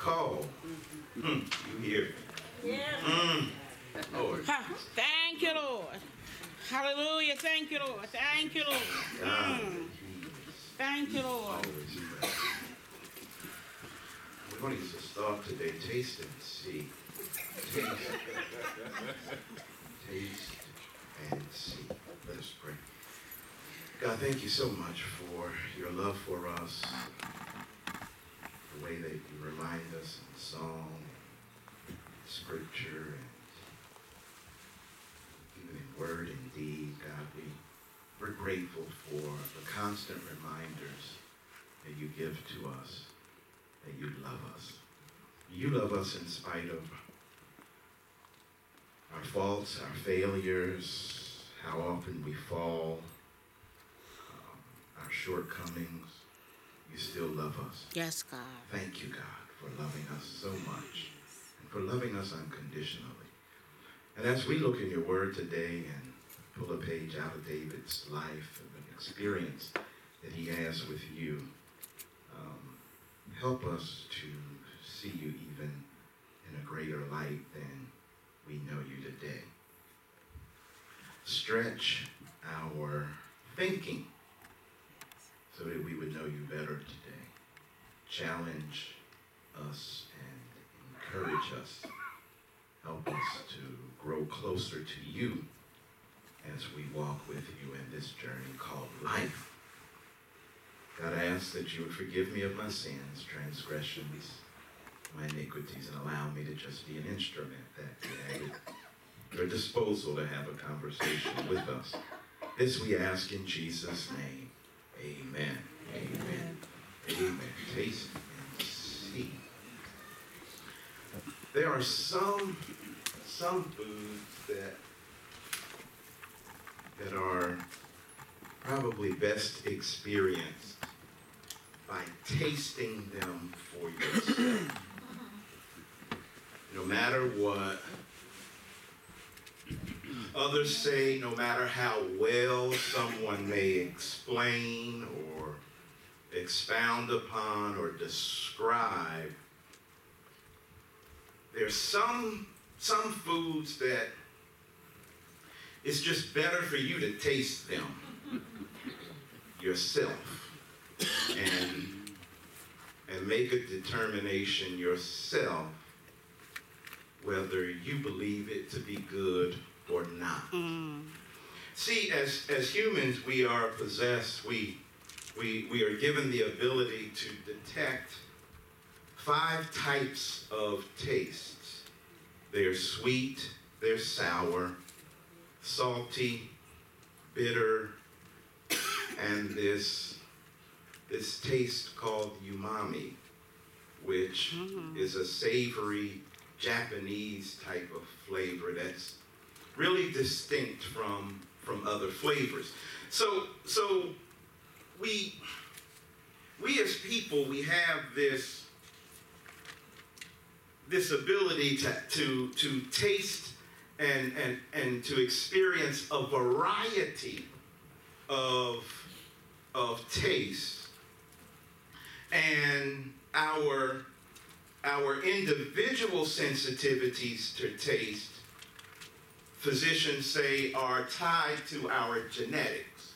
call. Mm, you hear? Yeah. Mm. Lord. Ha, Thank you, Lord. Hallelujah. Thank you, Lord. Thank you, Lord. Mm. Thank you, Lord. We're going to start today. Taste and see. Taste. Taste and see. Let us pray. God, thank you so much for your love for us, the way that you remind us in song, and scripture, and even in word and deed. God, we, we're grateful for the constant reminders that you give to us that you love us. You love us in spite of our faults, our failures, how often we fall, um, our shortcomings. You still love us. Yes, God. Thank you, God, for loving us so much and for loving us unconditionally. And as we look in your word today and pull a page out of David's life and the experience that he has with you, um, help us to see you even in a greater light than we know you today. Stretch our thinking so that we would know you better today. Challenge us and encourage us. Help us to grow closer to you as we walk with you in this journey called life. God, I ask that you would forgive me of my sins, transgressions, my iniquities, and allow me to just be an instrument that you have at your disposal to have a conversation with us. This we ask in Jesus' name. Amen. Amen. Amen. Taste and see. There are some some foods that that are probably best experienced by tasting them for yourself. No matter what others say, no matter how well someone may explain or expound upon or describe, there's some some foods that it's just better for you to taste them yourself and and make a determination yourself whether you believe it to be good or not. Mm. See, as, as humans, we are possessed, we, we, we are given the ability to detect five types of tastes. They're sweet, they're sour, salty, bitter, and this, this taste called umami, which is a savory Japanese type of flavor that's really distinct from from other flavors. So so we we as people we have this this ability to to to taste and and and to experience a variety of of taste and our our individual sensitivities to taste physicians say are tied to our genetics.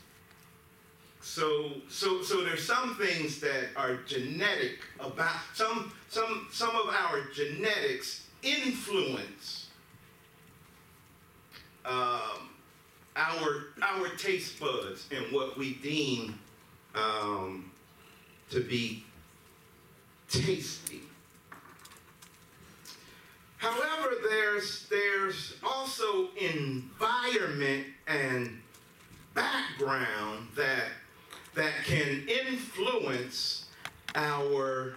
So, so, so there's some things that are genetic about some, some, some of our genetics influence um, our, our taste buds and what we deem um, to be tasty. However, there's there's also environment and background that that can influence our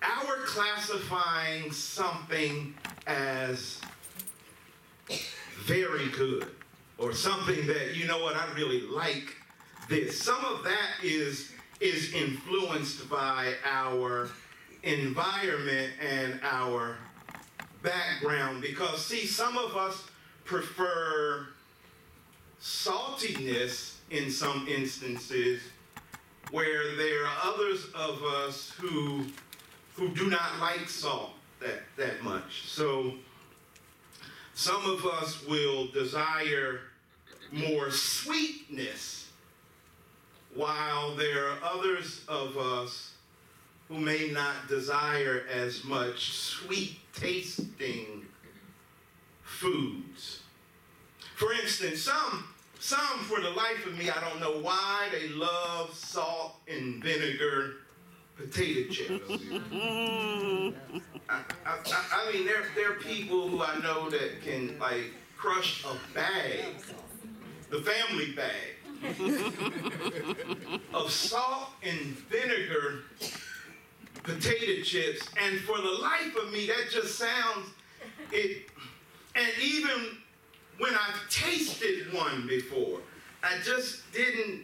our classifying something as very good or something that you know what I really like this. Some of that is is influenced by our environment and our background because see some of us prefer saltiness in some instances where there are others of us who who do not like salt that that much. So some of us will desire more sweetness, while there are others of us who may not desire as much sweet tasting foods. For instance, some some for the life of me, I don't know why they love salt and vinegar potato chips. I, I, I mean, there, there are people who I know that can like crush a bag, the family bag, of salt and vinegar potato chips, and for the life of me, that just sounds it. And even when I've tasted one before, I just didn't.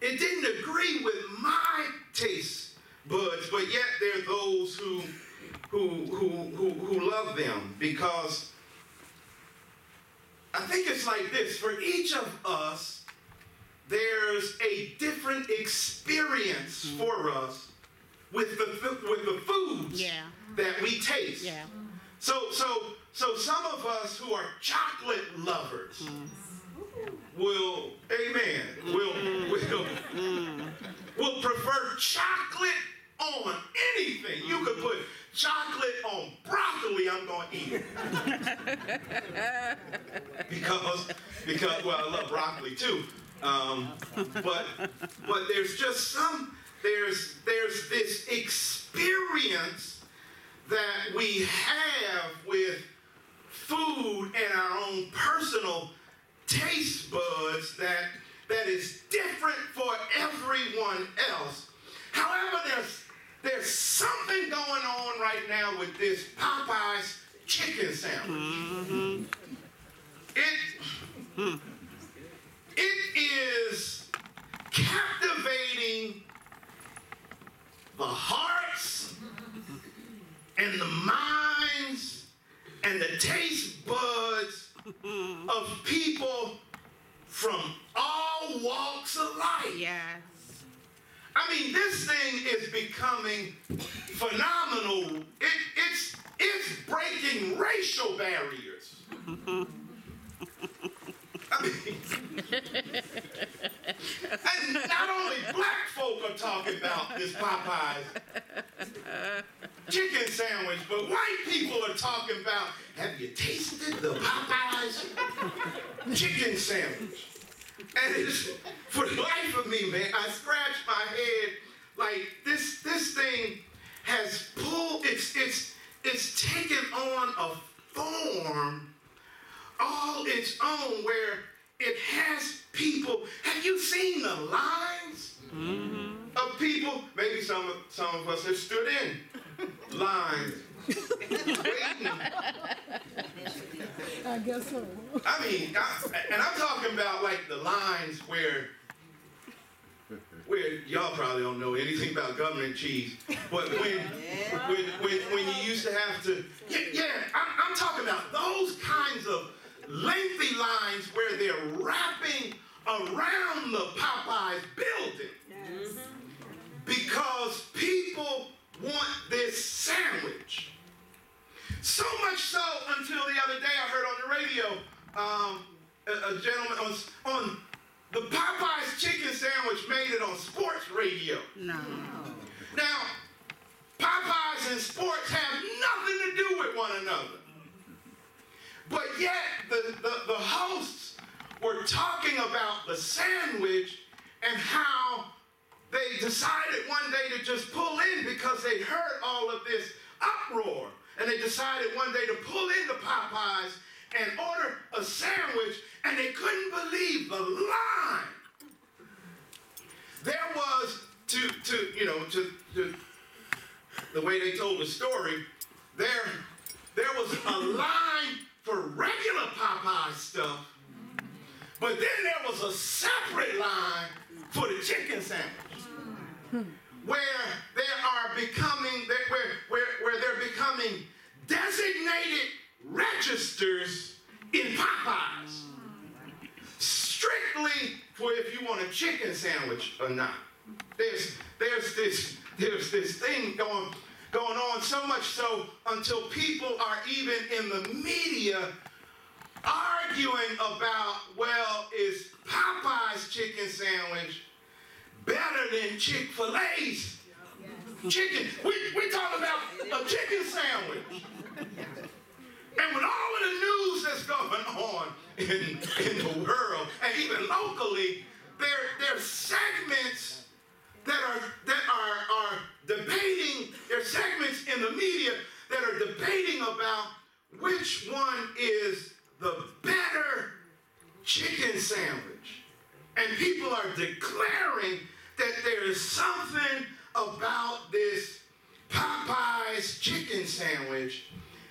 It didn't agree with my taste buds, but yet there are those who who who who, who love them because I think it's like this for each of us there's a different experience for us with the with the foods Yeah. that we taste. Yeah. So so so some of us who are chocolate lovers mm. will amen will mm. will mm. will prefer chocolate on anything. You could put chocolate on broccoli, I'm going to eat it. because because well, I love broccoli too. Um, but but there's just some there's there's this experience that we have with food and our own personal taste buds that that is different for everyone else. However, there's there's something going on right now with this Popeyes chicken sandwich. It mm-hmm. it is captivating the hearts and the minds and the taste buds of people from all walks of life. Yes. I mean, this thing is becoming phenomenal. It, it's it's breaking racial barriers. I mean, and not only black folk are talking about this Popeyes chicken sandwich, but white people are talking about, have you tasted the Popeyes chicken sandwich? And it's, for the life of me, man, I scratch my head like this. This thing has pulled. It's it's it's taken on a form all its own where it has people. Have you seen the lines mm-hmm. of people? Maybe some of, some of us have stood in lines. waiting. I guess so. I mean, I, and I'm talking about like the lines where, where y'all probably don't know anything about government cheese, but when, when, when, when you used to have to, yeah, yeah I'm, I'm talking about those kinds of lengthy lines where they're wrapping around the Popeyes building because people want this sandwich. So much so until the other day I heard on the radio um, a, a gentleman on, on the Popeyes chicken sandwich made it on sports radio. No. Now, Popeyes and sports have nothing to do with one another. But yet, the, the, the hosts were talking about the sandwich and how they decided one day to just pull in because they heard all of this uproar. And they decided one day to pull into Popeyes and order a sandwich, and they couldn't believe the line. There was to to you know to, to the way they told the story, there there was a line for regular Popeye stuff, but then there was a separate line for the chicken sandwich, where they are becoming where where where they're becoming designated registers in Popeyes, strictly for if you want a chicken sandwich or not. There's there's this there's this thing going going on so much so until people are even in the media arguing about well is Popeye's chicken sandwich better than Chick-fil-A's chicken. We we talking about a chicken sandwich. And with all of the news that's going on in, in the world and even locally, there, there are segments that are that are, are debating, there are segments in the media that are debating about which one is the better chicken sandwich. And people are declaring that there is something about this Popeye's chicken sandwich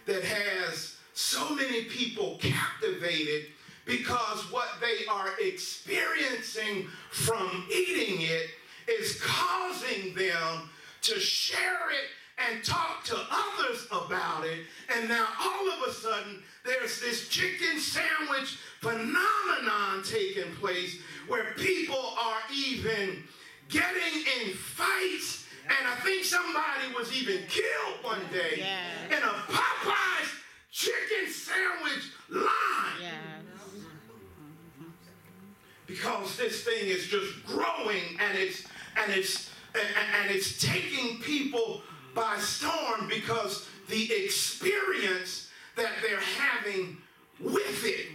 that has so many people captivated because what they are experiencing from eating it is causing them to share it and talk to others about it. And now all of a sudden, there's this chicken sandwich phenomenon taking place where people are even getting in fights. And I think somebody was even killed one day yeah. in a Popeyes chicken sandwich line. Yes. Because this thing is just growing and it's and it's and, it's taking people by storm because the experience that they're having with it.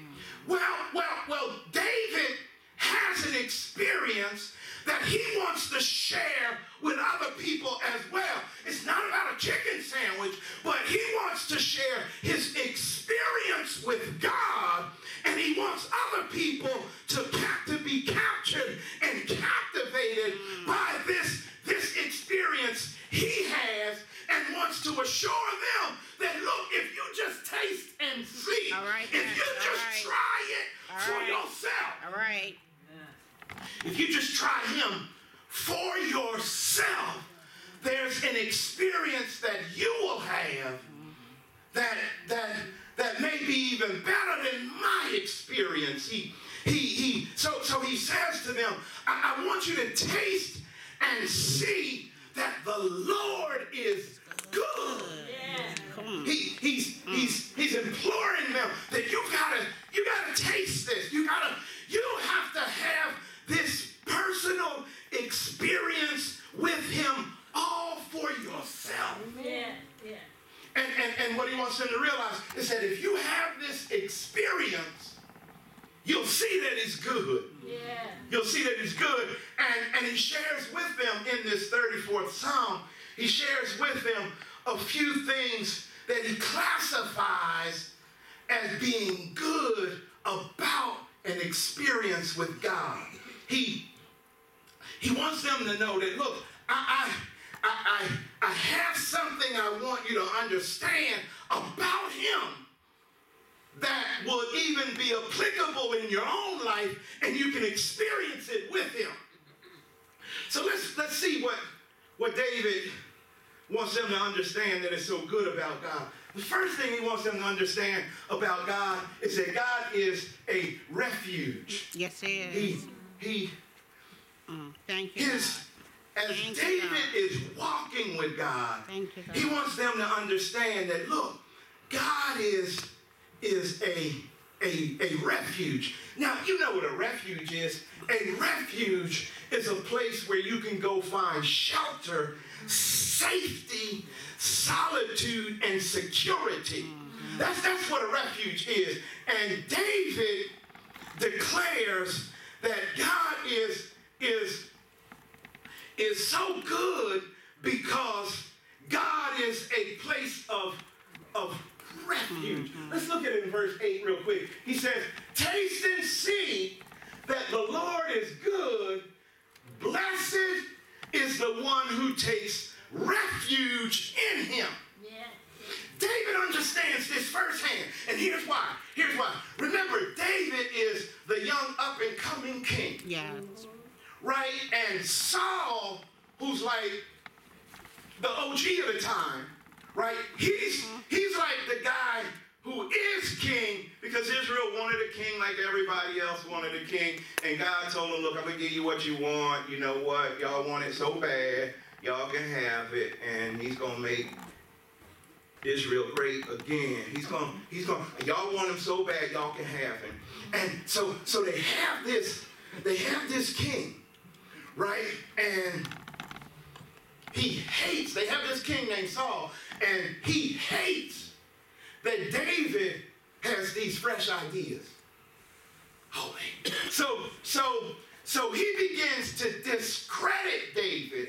Well, well, well, David has an experience that he wants to share with other people as well. It's not about a chicken sandwich, but he wants to share his experience with God, and he wants other people to, to be captured and captivated by this, this experience he has and wants to assure them that look, if you just taste and see, if you just right. try it All for right. yourself. All right if you just try Him for yourself, there's an experience that you will have that that that may be even better than my experience. He he he. So so he says to them, I, I want you to taste and see that the Lord is good. Yeah. He, he's, he's, he's imploring them that you gotta, you gotta taste this. You gotta, you have to have this personal experience with him all for yourself. Yeah. And, and, and what he wants them to realize is that if you have this experience, you'll see that it's good. Yeah. You'll see that it's good. And, and he shares with them in this 34th Psalm, he shares with them a few things that he classifies as being good about an experience with God. He, he wants them to know that, look, I, I, I, I, I have something I want you to understand about him that will even be applicable in your own life and you can experience it with him. So let's let's see what, what David wants them to understand that is so good about God. The first thing he wants them to understand about God is that God is a refuge. Yes, he is. He he mm, thank you. His, as thank David is walking with God, you, he wants them to understand that look, God is is a a, a refuge. Now, you know what a refuge is. A refuge is a place where you can go find shelter, safety, solitude, and security. Mm-hmm. That's, that's what a refuge is. And David declares that God is, is, is so good because God is a place of, of refuge. Mm-hmm. Let's look at it in verse 8 real quick. He says, Taste and see that the Lord is good. Blessed is the one who takes refuge in him. Yeah. David understands this firsthand. And here's why. Here's why. Remember, David is the young up and coming king. Yeah. Right? And Saul, who's like the OG of the time, right? He's he's like the guy who is king, because Israel wanted a king like everybody else wanted a king. And God told him, Look, I'm going to give you what you want. You know what? Y'all want it so bad. Y'all can have it. And he's going to make Israel great again. He's going to, he's going to, y'all want him so bad, y'all can have him. And so, so they have this, they have this king, right? And he hates, they have this king named Saul, and he hates that David has these fresh ideas. Oh, Holy. So, so, so he begins to discredit David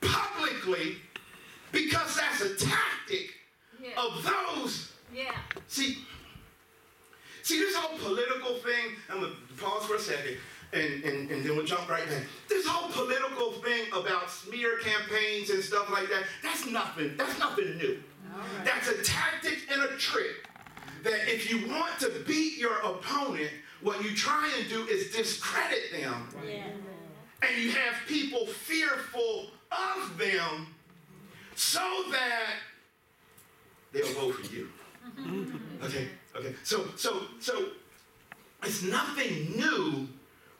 publicly because that's a tactic yeah. of those. Yeah. See, see this whole political thing. I'm gonna pause for a second. And, and, and then we'll jump right back. This whole political thing about smear campaigns and stuff like that, that's nothing. That's nothing new. Right. That's a tactic and a trick that if you want to beat your opponent, what you try and do is discredit them. Yeah. And you have people fearful of them so that they'll vote for you. Okay, okay. So, so, so it's nothing new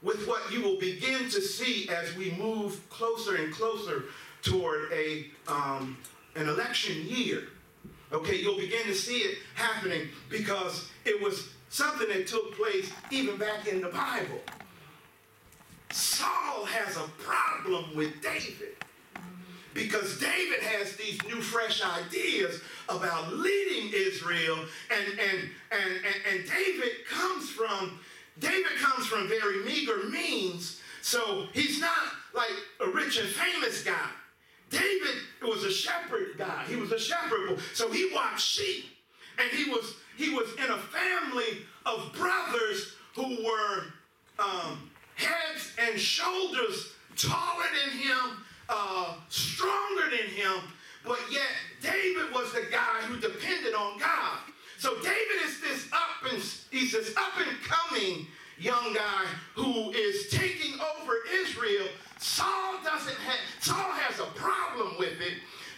with what you will begin to see as we move closer and closer toward a um, an election year. Okay, you'll begin to see it happening because it was something that took place even back in the Bible. Saul has a problem with David because David has these new fresh ideas about leading Israel and and and and, and David comes from David comes from very meager means so he's not like a rich and famous guy David was a shepherd guy. He was a shepherd. So he watched sheep. And he was he was in a family of brothers who were um, heads and shoulders taller than him, uh, stronger than him, but yet David was the guy who depended on God. So David is this up and he's this up and coming young guy who is taking over Israel Saul doesn't have, Saul has a problem with it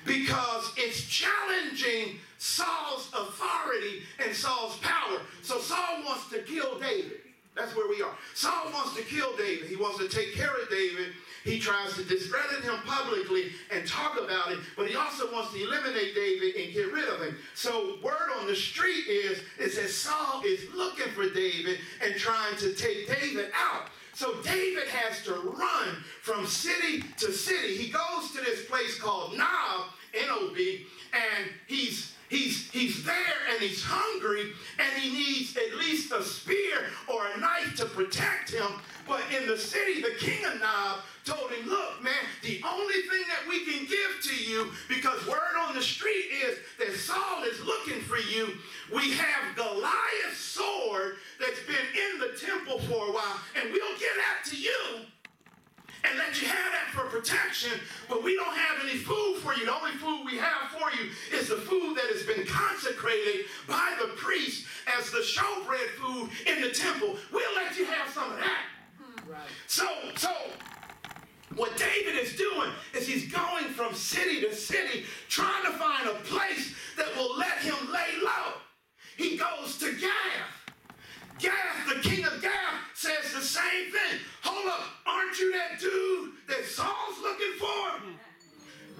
because it's challenging Saul's authority and Saul's power. So Saul wants to kill David. That's where we are. Saul wants to kill David. He wants to take care of David. He tries to discredit him publicly and talk about it, but he also wants to eliminate David and get rid of him. So word on the street is, is that Saul is looking for David and trying to take David out. So David has to run from city to city. He goes to this place called Nob, N-O-B, and he's he's he's there and he's hungry and he needs at least a spear or a knife to protect him. But in the city, the king of Nob told him, look, man, the only thing that we can give to you, because word on the street is that Saul is looking for you, we have Goliath's sword that's been in the temple for a while, and we'll give that to you and let you have that for protection, but we don't have any food for you. The only food we have for you is the food that has been consecrated by the priest as the showbread food in the temple. We'll let you have some of that. Hmm. Right. So, so what David is doing is he's going from city to city trying to find a place that will let him lay low. He goes to Gath. Gath, the king of Gath, says the same thing. Hold up, aren't you that dude that Saul's looking for?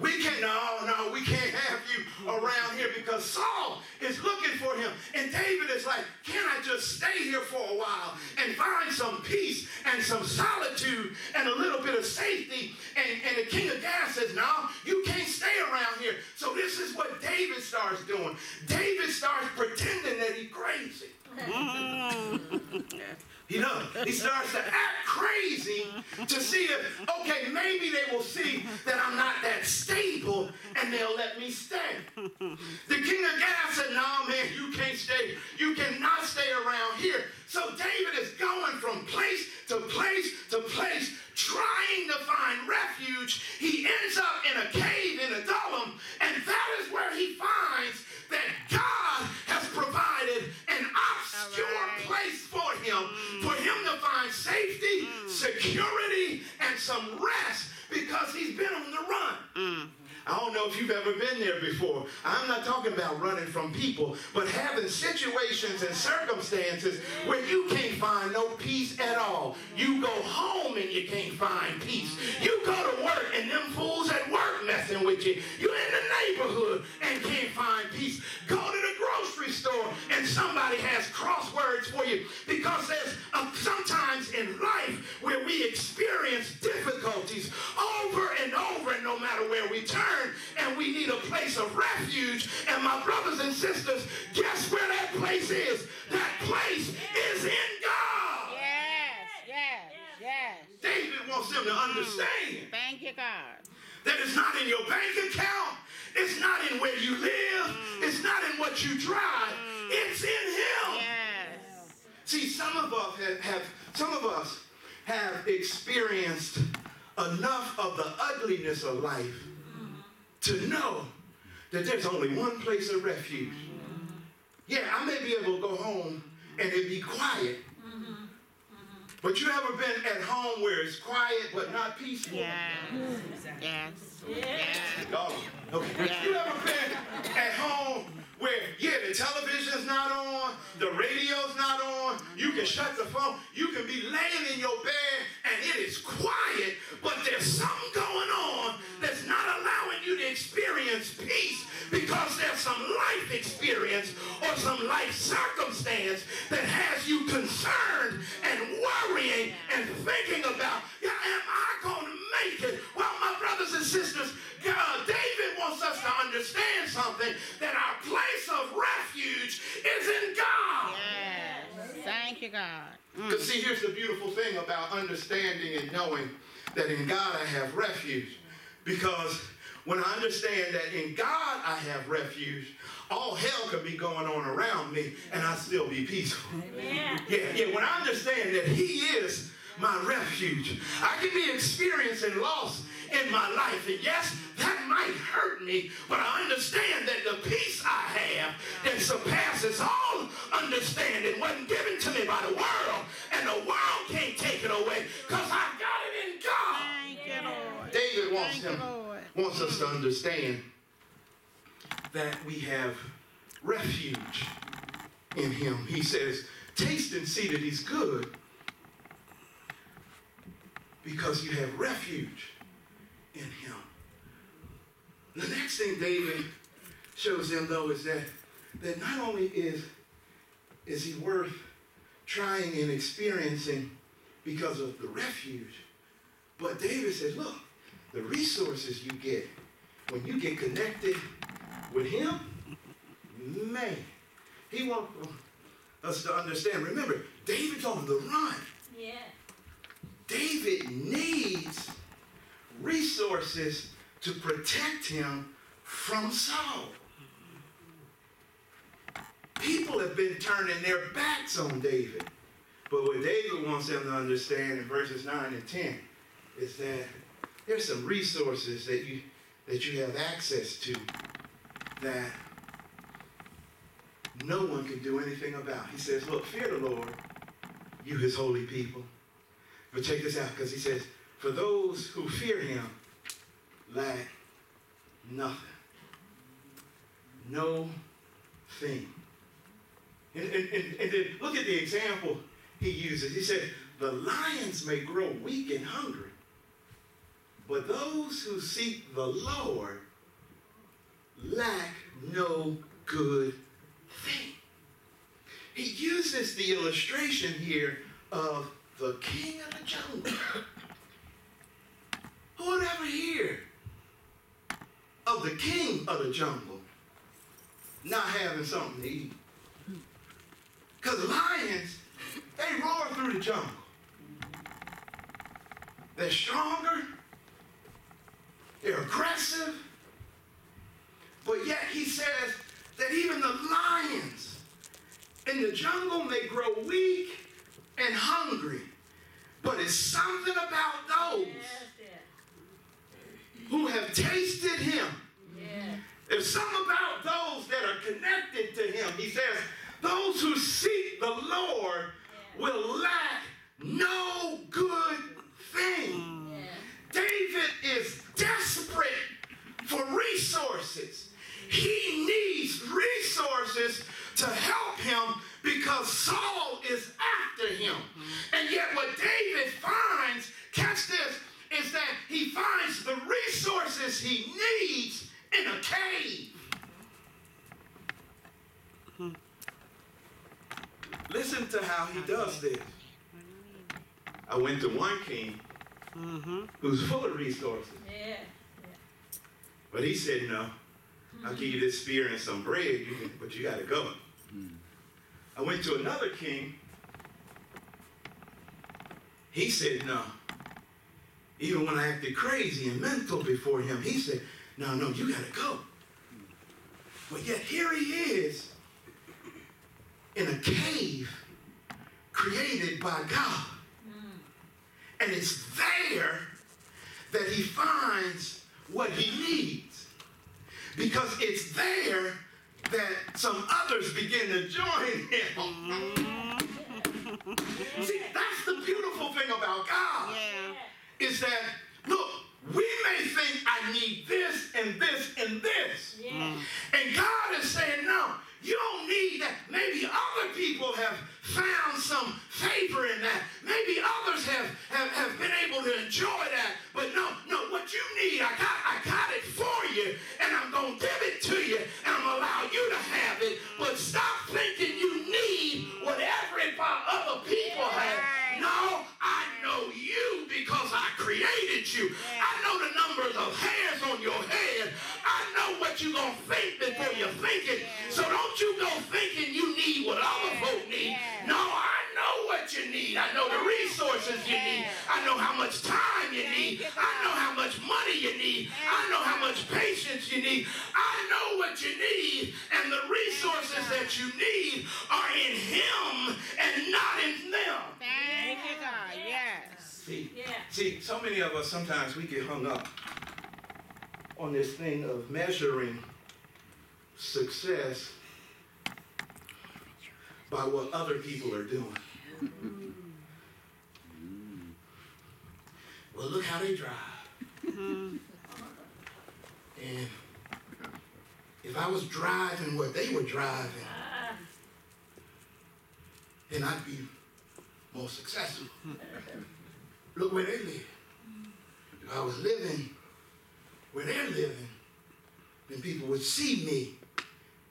We can't, no, no, we can't have you around here because Saul is looking for him. And David is like, can I just stay here for a while and find some peace and some solitude and a little bit of safety? And, and the king of Gath says, no, you can't stay around here. So this is what David starts doing. David starts pretending that he's crazy. Mm. You know, he starts to act crazy to see if, okay, maybe they will see that I'm not that stable and they'll let me stay. The king of Gath said, no, man, you can't stay. You cannot stay around here. So David is going from place to place to place, trying to find refuge. He ends up in a cave in a Adullam, and that is where he finds if you've ever been there before. I'm not talking about running from people, but having situations and circumstances where you can't find no peace at all. You go home and you can't find peace. You go to work and them fools at work messing with you. You're in the neighborhood and can't find peace. Go to the grocery store and somebody has crosswords for you because there's a, sometimes in life where we experience difficulties over and over and no matter where we turn and we need a place of refuge. And my brothers and sisters, guess where that place is? That place is in God. Yes, yes, yes. David wants them to understand mm, Thank you, God. that it's not in your bank account. It's not in where you live. Mm. It's not in what you drive. Mm. It's in him. Yes. See, some of us have, have some of us have experienced enough of the ugliness of life to know that there's only one place of refuge. Yeah, I may be able to go home and it be quiet. But you ever been at home where it's quiet but not peaceful? Yes. Yes. Yes. Oh, okay. You ever been at home where, yeah, the television's not on, the radio's not on, you can shut the phone, you can be laying in your bed and it is quiet, but there's something going on that's not allowing you to experience peace because there's some life experience or some life circumstance that has you concerned and worrying and thinking about, yeah, am I going to make it? Well, my brothers and sisters, God, understand something that our place of refuge is in God. Yes. Thank you, God. Mm. Because see, here's the beautiful thing about understanding and knowing that in God I have refuge. Because when I understand that in God I have refuge, all hell could be going on around me and I still be peaceful. Yeah. Yeah, yeah. When I understand that He is my refuge, I can be experiencing loss in my life. And yes, that might hurt me, but I understand that the peace I have that surpasses all understanding wasn't given to me by the world, and the world can't take it away because I got it in God. Thank you, Lord. David wants Thank him Lord. wants us to understand that we have refuge in him. He says, taste and see that he's good because you have refuge in him. The next thing David shows them though is that that not only is is he worth trying and experiencing because of the refuge, but David says, look, the resources you get when you get connected with him, man, he wants us to understand. Remember, David's on the run. Yeah. David needs resources to protect him from Saul. People have been turning their backs on David. But what David wants them to understand in verses 9 and 10 is that there's some resources that you that you have access to that no one can do anything about. He says, look, fear the Lord, you his holy people. But check this out, because he says, for those who fear him lack nothing. No thing. And, and, and, and then look at the example he uses. He said, the lions may grow weak and hungry, but those who seek the Lord lack no good thing. He uses the illustration here of the king of the jungle. Who would ever hear of the king of the jungle not having something to eat? Because lions, they roar through the jungle. They're stronger, they're aggressive, but yet he says that even the lions in the jungle may grow weak and hungry. But it's something about those who have tasted him. There's something about those that are connected to him. He says, those who seek the Lord will lack no good thing. Yeah. David is desperate for resources. He needs resources to help him because Saul is after him. Mm-hmm. And yet, what David finds, catch this, is that he finds the resources he needs in a cave. Hmm. Listen to how he does this. I went to one king who's full of resources, Yeah. but he said, No, I'll give you this spear and some bread, but you got to go. I went to another king. He said, No. Even when I acted crazy and mental before him, he said, No, no, you got to go. But yet here he is in a cave created by God. And it's there that he finds what he needs. Because it's there that some others begin to join him. See, that's the beautiful thing about God Yeah. is that, may think I need this and this and this. Yeah. And God is saying, no, you don't need that. Maybe other people have found some favor in that. Maybe others have, have, have been able to enjoy that. But no, no, what you need, I got, I got it for you, and I'm gonna give it to you, and I'm gonna allow you to have it. But stop thinking you need what everybody uh, other people have. Created you. I know the numbers of hairs on your head. I know what you're going to think before you think it. So don't you go thinking you need what other folk need. No, I know what you need. I know the resources you need. I know how much time you need. I know how much money you need. I know how much patience you need. I know what you need. And the resources that you need are in Him and not in them. Thank you, God. Yes. See, so many of us sometimes we get hung up on this thing of measuring success by what other people are doing. Well, look how they drive. And if I was driving what they were driving, then I'd be more successful. Look where they live. If I was living where they're living, then people would see me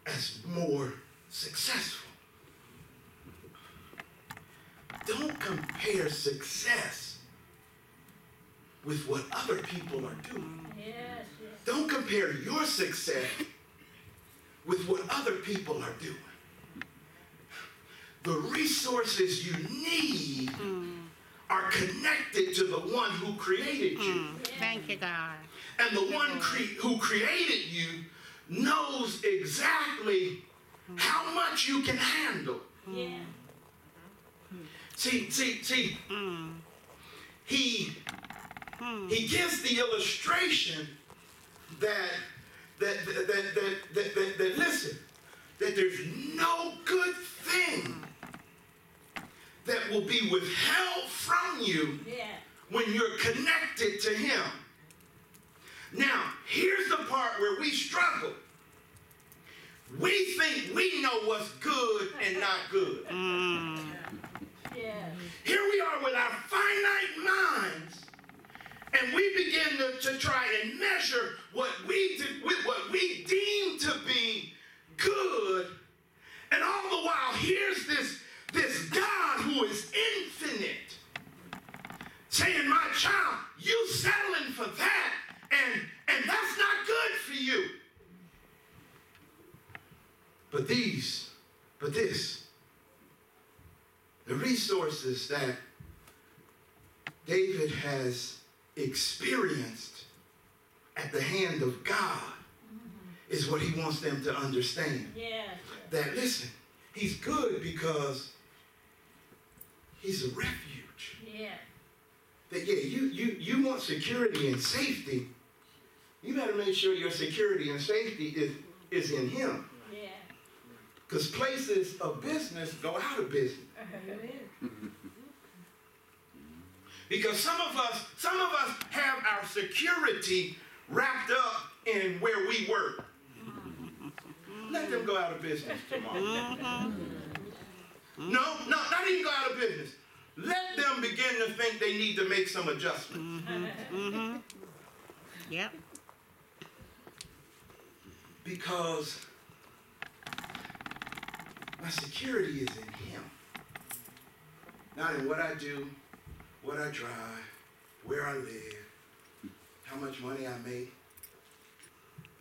as more successful. Don't compare success with what other people are doing. yes, yes. Don't compare your success with what other people are doing. The resources you need mm. Are connected to the one who created you. Mm, thank you, God. And the one cre- who created you knows exactly how much you can handle. Yeah. See, see, see, mm. he mm. he gives the illustration that that that that that, that, that, that listen, that there's no good thing that will be withheld from you Yeah. when you're connected to him. Now, here's the part where we struggle. We think we know what's good and not good. Mm. Yeah. Here we are with our finite minds, and we begin to, to try and measure what we do, with what we deem to be good, and all the while here's this this God who is infinite saying, "My child, you settling for that, and and that's not good for you." But these, but this, the resources that David has experienced at the hand of God is what he wants them to understand. Yeah. That listen, he's good because he's a refuge. Yeah. That yeah, you you you want security and safety. You better make sure your security and safety is is in him. Yeah. Because places of business go out of business. Because some of us, some of us have our security wrapped up in where we work. Let them go out of business tomorrow. Mm-hmm. No, no, not even go out of business. Let them begin to think they need to make some adjustments. Mm-hmm. mm-hmm. Yep. Because my security is in Him. Not in what I do, what I drive, where I live, how much money I make,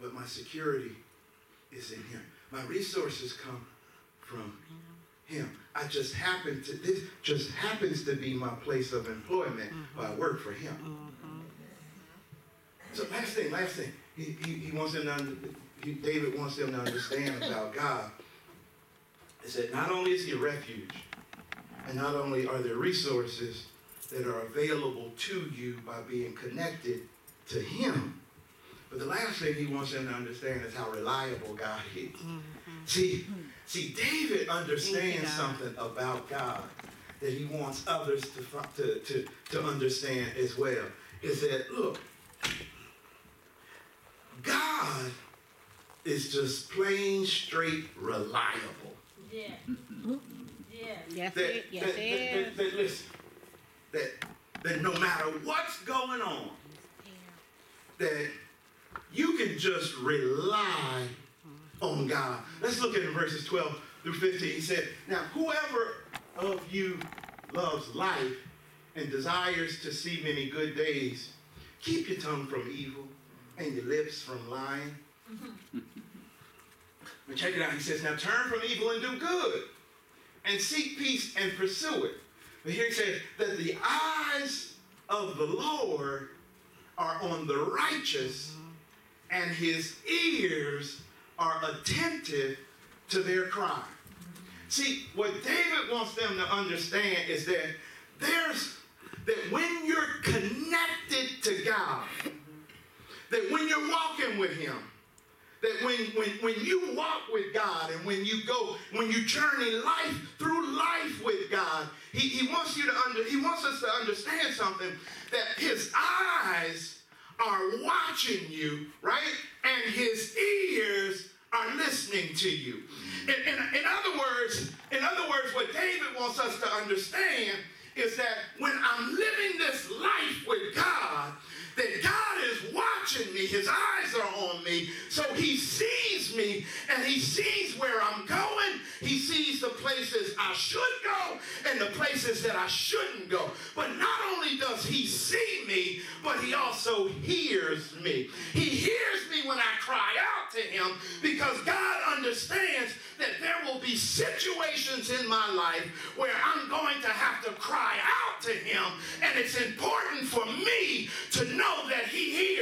but my security is in Him. My resources come from Him. I just happen to, this just happens to be my place of employment, mm-hmm. but I work for Him. Mm-hmm. So last thing, last thing, he, he, he wants them to, under, he, David wants them to understand about God is that not only is he a refuge, and not only are there resources that are available to you by being connected to him, but the last thing he wants them to understand is how reliable God is. Mm-hmm. See, see, David understands God. something about God that he wants others to, to, to, to understand as well. Is that, look, God is just plain straight reliable. Yeah. Yeah. Yes, That, it, yes, that, that, it. that, that- listen, that, that no matter what's going on, yeah. that you can just rely on God. Let's look at it in verses 12 through 15. He said, Now, whoever of you loves life and desires to see many good days, keep your tongue from evil and your lips from lying. But check it out. He says, Now turn from evil and do good, and seek peace and pursue it. But here he says that the eyes of the Lord are on the righteous, and his ears are attentive to their crime. See, what David wants them to understand is that there's that when you're connected to God, that when you're walking with him, that when, when, when you walk with God and when you go, when you journey life through life with God, he, he wants you to under, he wants us to understand something that his eyes are watching you, right? And his ears are listening to you. In, in, in other words, in other words, what David wants us to understand is that when I'm living this life with God, that God is watching me, his eyes are on me, so he sees me and he sees where I'm going. He sees the places I should go and the places that I shouldn't go. But not only does he see me, but he also hears me. He hears me when I cry out to him because God understands that there will be situations in my life where I'm going to have to cry out to him. And it's important for me to know that he hears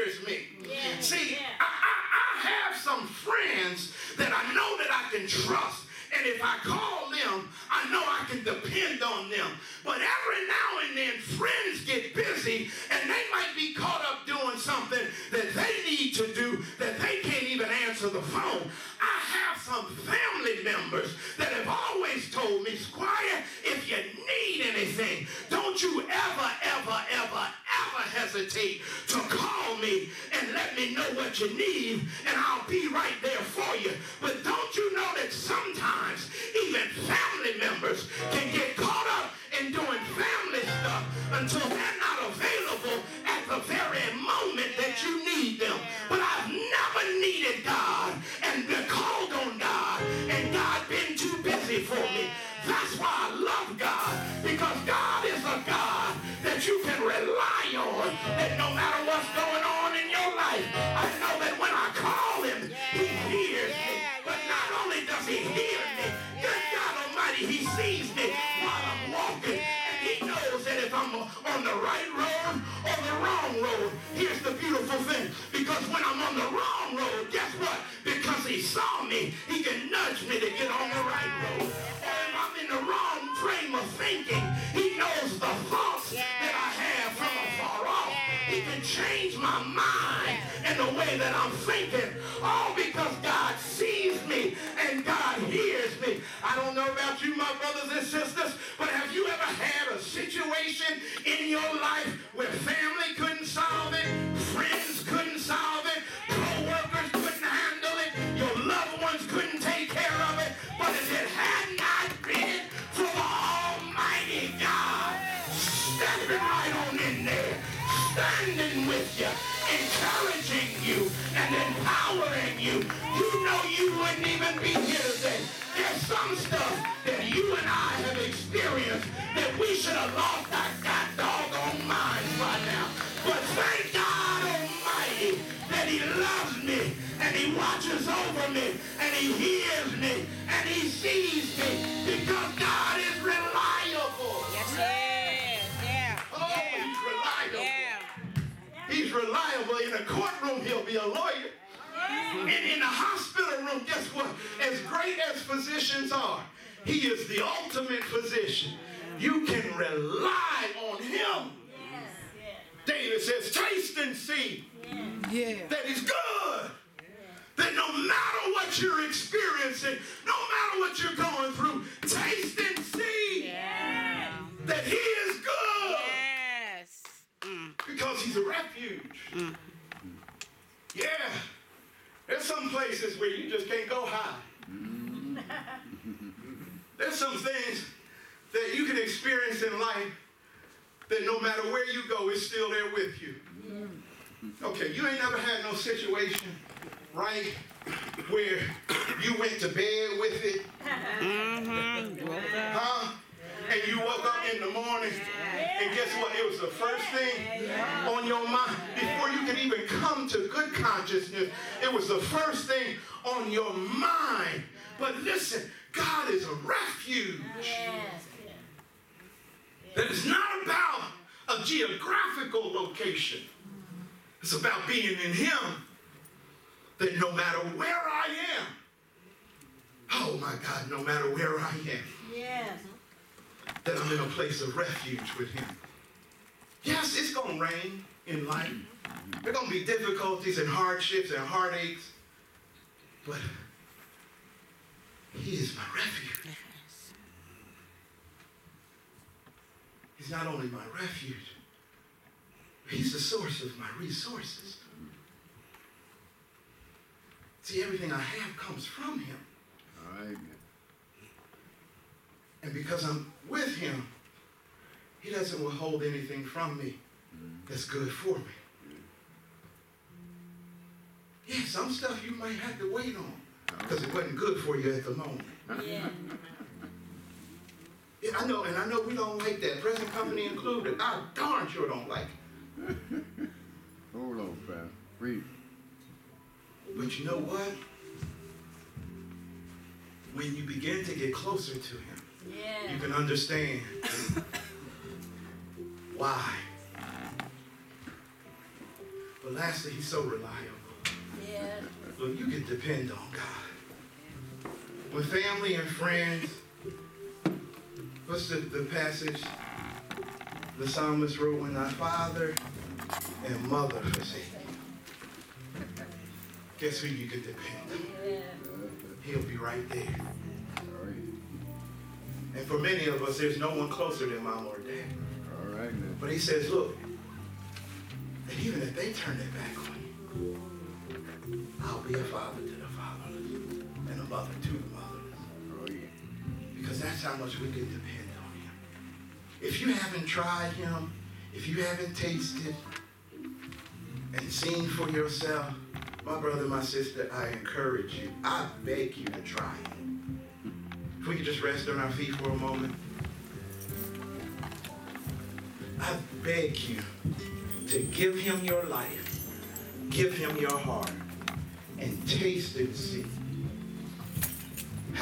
here's the beautiful thing. Because when I'm on the wrong road, guess what? Because he saw me, he can nudge me to get on the right road. Or if I'm in the wrong frame of thinking, he knows the thoughts that I have from afar off. He can change my mind and the way that I'm thinking. All because God sees me and God hears me. I don't know about you, my brothers and sisters, but have you ever had a situation in your life where family you, encouraging you, and empowering you, you know you wouldn't even be here today. There's some stuff that you and I have experienced that we should have lost our god doggone minds by now. But thank God Almighty that he loves me and he watches over me and he hears me and he sees me because God is reliable. Courtroom, he'll be a lawyer. And in the hospital room, guess what? As great as physicians are, he is the ultimate physician. You can rely on him. David says, taste and see Yeah. that he's good. That no matter what you're experiencing, no matter what you're going through, taste and see Yeah. that he is good Yes. Mm. because he's a refuge. Yeah. There's some places where you just can't go high. There's some things that you can experience in life that no matter where you go, it's still there with you. Okay, you ain't never had no situation, right, where you went to bed with it, Mm-hmm. Huh? And you woke up in the morning, and guess what? It was the first thing on your mind. Before you could even come to good consciousness, it was the first thing on your mind. But listen, God is a refuge. That is not about a geographical location. It's about being in Him. That no matter where I am, oh my God, no matter where I am, Yes. That I'm in a place of refuge with Him. Yes, it's going to rain in life. There are going to be difficulties and hardships and heartaches. But He is my refuge. He's not only my refuge, He's the source of my resources. See, everything I have comes from Him. Right. And because I'm with him, he doesn't withhold anything from me that's good for me. Yeah, some stuff you might have to wait on because it wasn't good for you at the moment. Yeah. Yeah, I know, and I know we don't like that, present company included. I darn sure don't like it. Hold on, pal. Read. But you know what? When you begin to get closer to him, Yeah. you can understand why. But lastly, he's so reliable. Yeah. Look, you can depend on God. With family and friends, what's the, the passage the psalmist wrote? When thy father and mother forsake you. Guess who you can depend on? Yeah. He'll be right there. And for many of us, there's no one closer than mom or dad. All right, now. But he says, look, that even if they turn their back on you, I'll be a father to the fatherless and a mother to the motherless. Oh, yeah. Because that's how much we can depend on him. If you haven't tried him, if you haven't tasted and seen for yourself, my brother, my sister, I encourage you. I beg you to try him. We could just rest on our feet for a moment. I beg you to give him your life, give him your heart, and taste and see